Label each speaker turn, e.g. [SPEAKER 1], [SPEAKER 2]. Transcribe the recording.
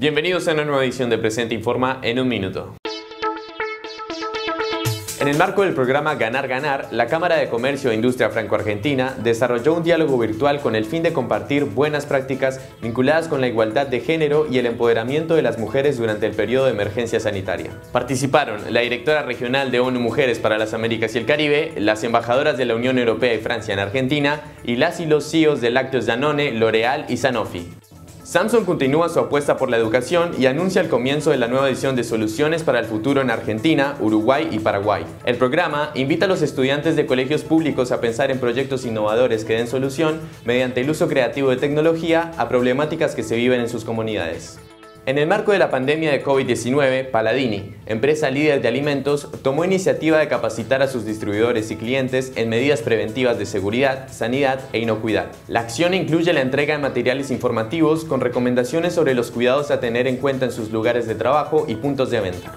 [SPEAKER 1] Bienvenidos a una nueva edición de Presente Informa en un minuto. En el marco del programa Ganar Ganar, la Cámara de Comercio e Industria Franco-Argentina desarrolló un diálogo virtual con el fin de compartir buenas prácticas vinculadas con la igualdad de género y el empoderamiento de las mujeres durante el periodo de emergencia sanitaria. Participaron la directora regional de ONU Mujeres para las Américas y el Caribe, las embajadoras de la Unión Europea y Francia en Argentina y las y los CEOs de Lácteos Danone, L'Oreal y Sanofi. Samsung continúa su apuesta por la educación y anuncia el comienzo de la nueva edición de Soluciones para el Futuro en Argentina, Uruguay y Paraguay. El programa invita a los estudiantes de colegios públicos a pensar en proyectos innovadores que den solución mediante el uso creativo de tecnología a problemáticas que se viven en sus comunidades. En el marco de la pandemia de COVID-19, Paladini, empresa líder de alimentos, tomó iniciativa de capacitar a sus distribuidores y clientes en medidas preventivas de seguridad, sanidad e inocuidad. La acción incluye la entrega de materiales informativos con recomendaciones sobre los cuidados a tener en cuenta en sus lugares de trabajo y puntos de venta.